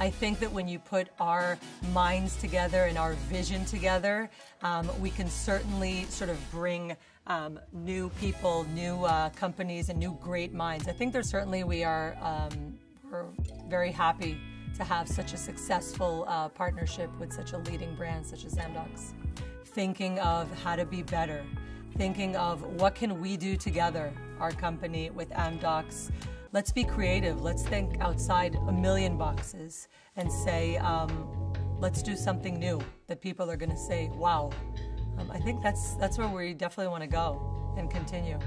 I think that when you put our minds together and our vision together, um, we can certainly sort of bring um, new people, new uh, companies, and new great minds. I think there's certainly we are um, we're very happy to have such a successful uh, partnership with such a leading brand such as Amdocs. Thinking of how to be better, thinking of what can we do together, our company with Amdocs. Let's be creative. Let's think outside a million boxes and say, um, let's do something new that people are going to say, wow. Um, I think that's that's where we definitely want to go and continue.